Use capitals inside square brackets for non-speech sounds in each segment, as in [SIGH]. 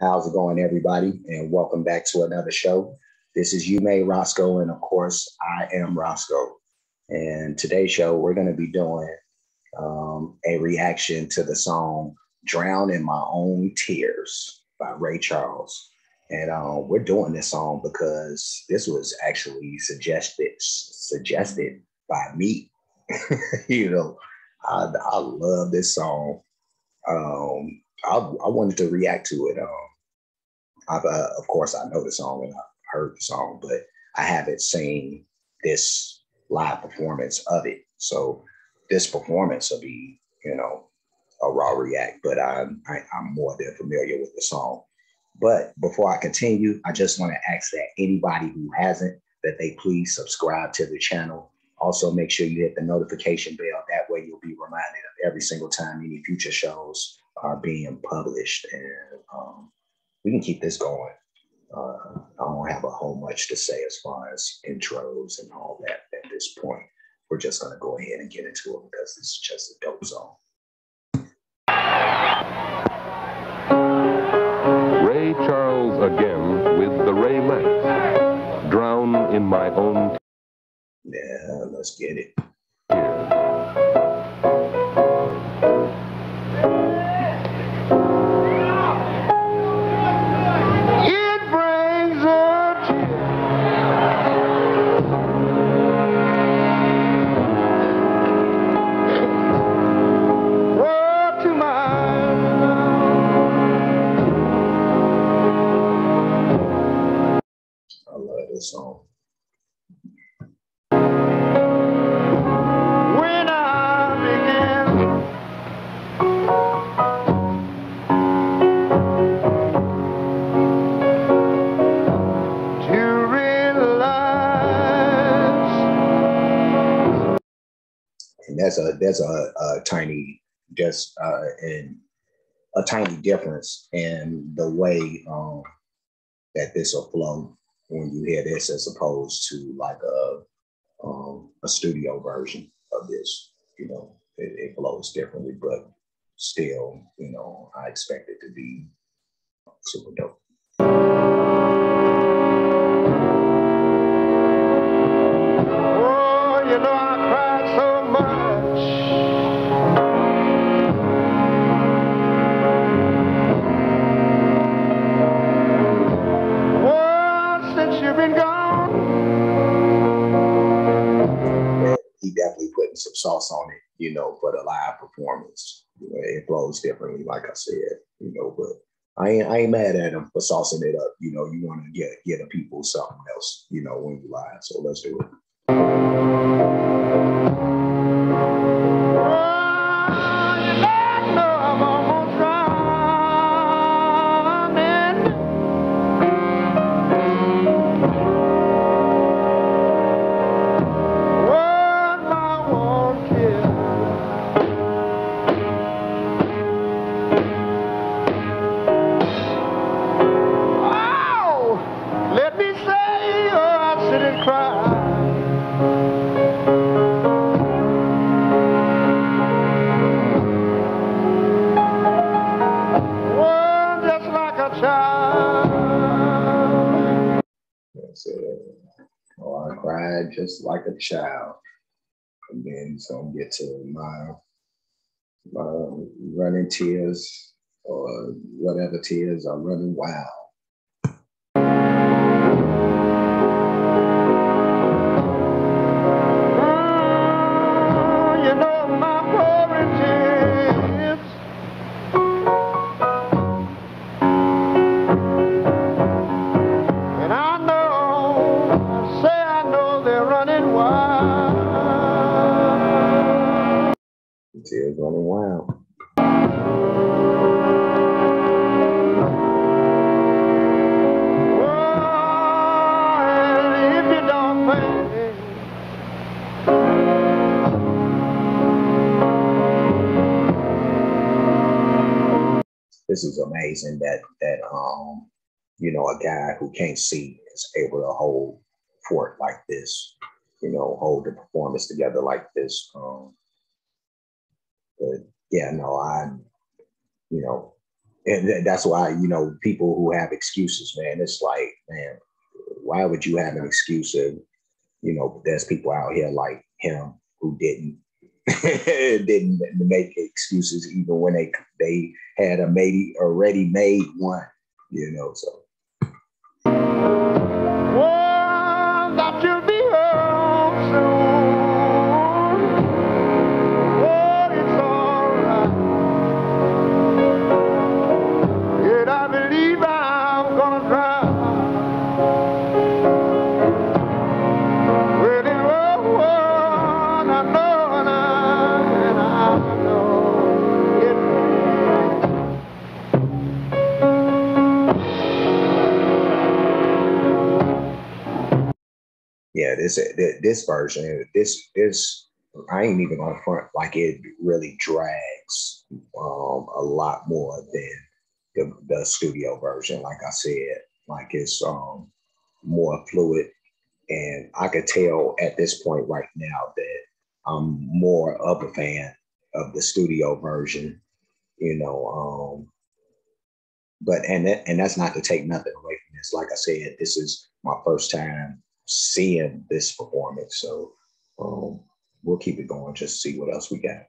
How's it going, everybody? And welcome back to another show. This is You Made Roskoe, and of course, I am Roskoe. And today's show, we're going to be doing um, a reaction to the song Drown in My Own Tears by Ray Charles. And um, we're doing this song because this was actually suggested suggested by me. [LAUGHS] you know, I, I love this song. Um, I, I wanted to react to it. Um, I've, uh, of course, I know the song and I've heard the song, but I haven't seen this live performance of it. So this performance will be, you know, a raw react, but I'm, I, I'm more than familiar with the song. But before I continue, I just want to ask that anybody who hasn't, that they please subscribe to the channel. Also, make sure you hit the notification bell. That way, you'll be reminded of every single time any future shows are being published. And um, we can keep this going. Uh, I don't have a whole much to say as far as intros and all that at this point. We're just going to go ahead and get into it because it's just a dope song. Ray Charles again with the Ray Max. Drown in my own Yeah, let's get it. And there's a there's a, a tiny just uh in a tiny difference in the way um that this will flow when you hear this as opposed to like a um a studio version of this you know? It, it flows differently but still you know i expect it to be super dope definitely putting some sauce on it, you know, for the live performance. You know, it flows differently, like I said, you know, but I ain't I ain't mad at him for saucing it up. You know, you want to get get the people something else, you know, when you live. So let's do it. Oh. A child. And then it's gonna get to my my running tears or whatever tears are running wild. Tears running wild. This is amazing that that um you know a guy who can't see is able to hold fort like this you know hold the performance together like this um but yeah no i you know and th- that's why you know people who have excuses, man. It's like, man, why would you have an excuse if you know there's people out here like him who didn't [LAUGHS] didn't make excuses even when they they had a made already made one, you know. So yeah, this this version, this this I ain't even on front like it really drags um, a lot more than the, the studio version. Like I said, like it's um more fluid, and I could tell at this point right now that I'm more of a fan of the studio version. You know, um, but and that, and that's not to take nothing away from this. Like I said, this is my first time seeing this performance, so um, we'll keep it going. Just see what else we got.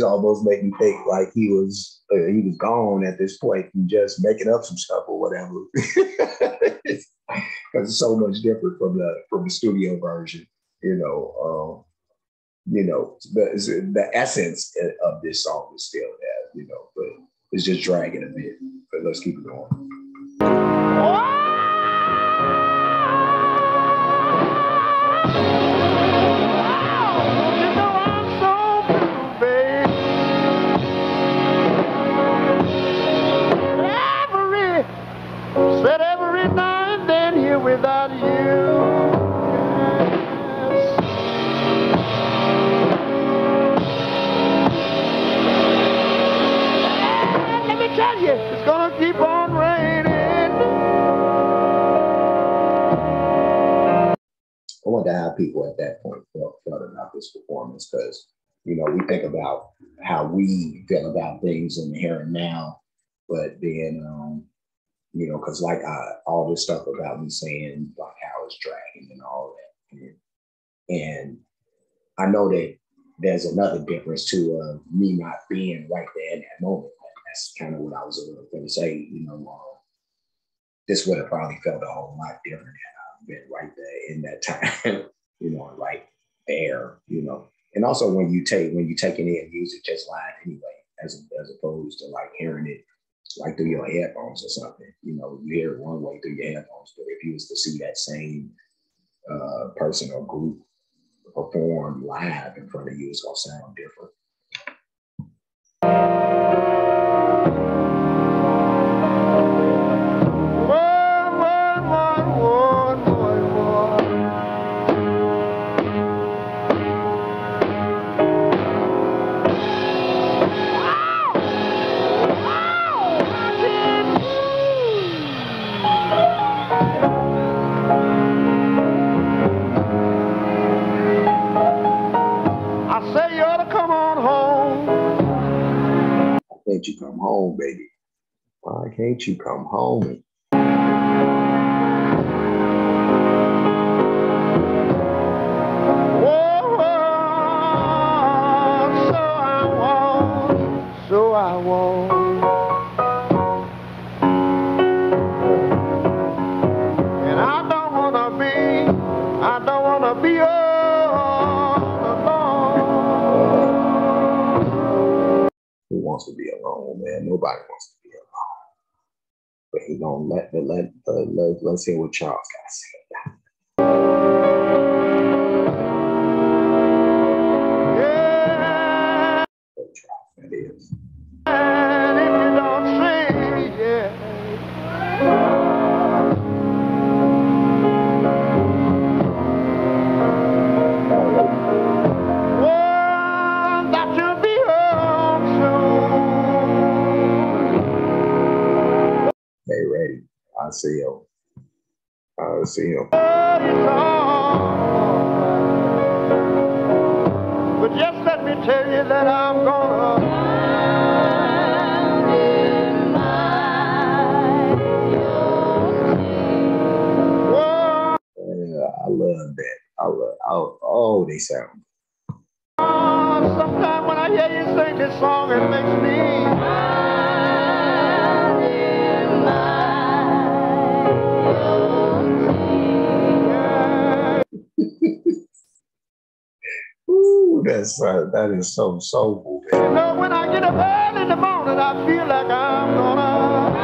This almost me think like he was uh, he was gone at this point and just making up some stuff or whatever. [LAUGHS] Because it's so much different from the from the studio version, you know. Um, you know, the the essence of this song is still there, you know, but it's just dragging a bit. But let's keep it going. Without you. Let me tell you, it's gonna keep on raining. I wonder how people at that point felt, felt about this performance because, you know, we think about how we feel about things in the here and now, but then, um, you know, because like I, all this stuff about me saying like how it's dragging and all that, and, and I know that there's another difference to uh, me not being right there in that moment. That's kind of what I was going to say. You know, uh, this would have probably felt a whole lot different had I been right there in that [LAUGHS] time. you know, right there. You know, and also when you take when you taking in music just live anyway, as as opposed to like hearing it like through your headphones or something. You know, you hear it one way through your headphones, but if you was to see that same uh, person or group perform live in front of you, it's gonna sound different. Home, baby? Why can't you come home? Whoa, so I won't, so I won't. But he gonna let the let, the let let's hear what Charles got to say. Yeah, Charles, that is. See him. But just let me tell you that I'm gonna. I love that. I love. Oh, oh, they sound. Sometimes when I hear you sing this song, it makes me. Ooh, that's uh, that is so soulful. You know, when I get up early in the morning, I feel like I'm gonna.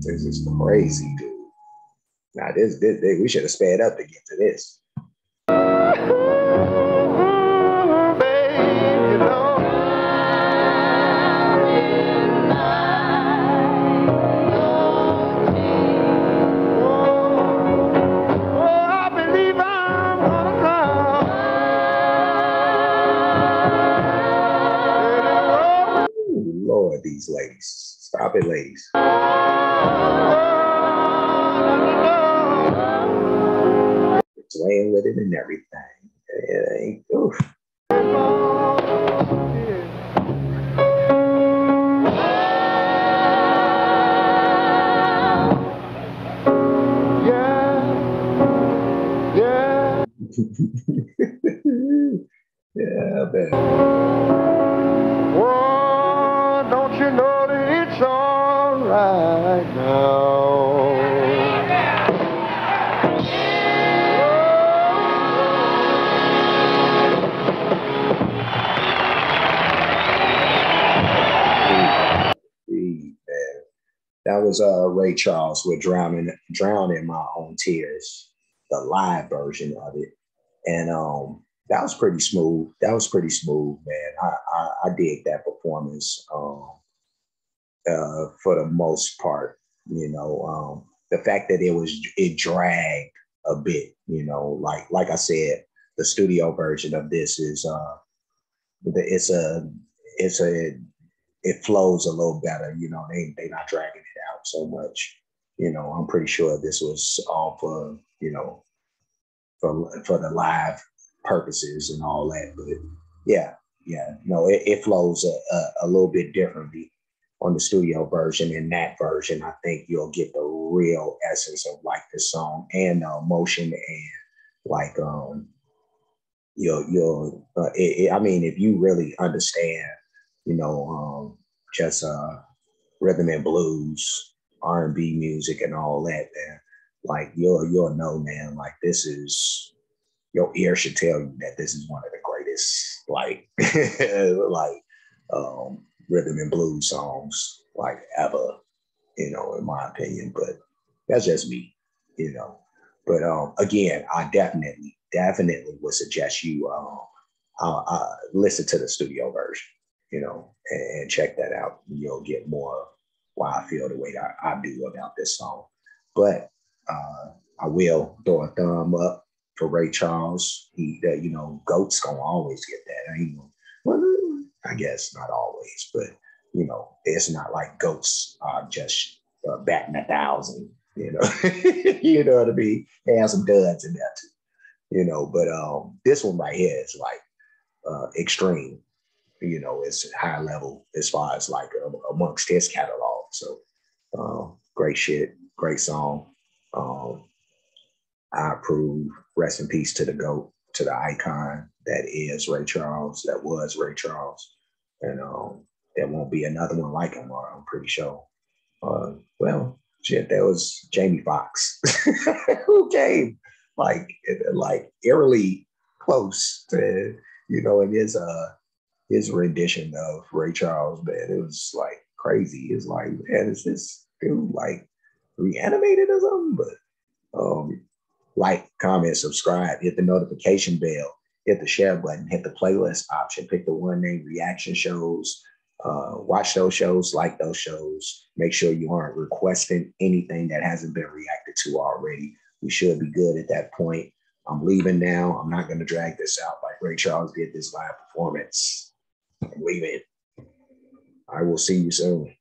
This is crazy, dude. Now this, this, this we should have sped up to get to this. These ladies. Stop it, ladies. Playing with it and everything. It ain't. Oof. Yeah, [LAUGHS] yeah. yeah, man. Whoa, you know that it's now? That was uh Ray Charles with drowning drowning my own tears, the live version of it. And um that was pretty smooth. That was pretty smooth, man. I I, I dig that performance um uh for the most part. You know, um the fact that it was it dragged a bit, you know, like like I said, the studio version of this is uh it's a it's a it flows a little better. You know, they they not dragging it out so much. You know, I'm pretty sure this was all for you know for for the live purposes and all that. But yeah, yeah, no, it, it flows a, a, a little bit differently on the studio version. In that version, I think you'll get the real essence of like the song and the emotion and like um you'll you'll uh, it, it, I mean if you really understand you know, um, just uh, rhythm and blues, R and B music, and all that, man. Like you'll you'll know, man. Like this is your ear should tell you that this is one of the greatest, like [LAUGHS] like um, rhythm and blues songs like ever. You know, in my opinion, but that's just me. You know, but um, again, I definitely definitely would suggest you um, uh, uh, listen to the studio version you know, and, and, check that out. You'll get more why I feel the way that I do about this song. But uh, I will throw a thumb up for Ray Charles. He, you know, goats gonna always get that. I ain't, well, I guess not always, but you know, it's not like goats are just uh, batting a thousand. You know, [LAUGHS] you know what I mean. They have some duds in there too. You know, but um, this one right here is like uh, extreme you know, it's high level as far as like um, amongst his catalog. So um, great shit, great song. Um, I approve. Rest in peace to the GOAT, to the icon that is Ray Charles, that was Ray Charles. And um, there won't be another one like him, or I'm pretty sure. Uh, well, shit, that was Jamie Foxx, [LAUGHS] who came like like eerily close to you know, and his uh his rendition of Ray Charles, man, it was like crazy. It's like, man, is this dude like reanimated or something? But um, like, comment, subscribe, hit the notification bell, hit the share button, hit the playlist option, pick the one name reaction shows. Uh, watch those shows, like those shows. Make sure you aren't requesting anything that hasn't been reacted to already. We should be good at that point. I'm leaving now. I'm not going to drag this out like Ray Charles did this live performance. I'm leaving. I will see you soon.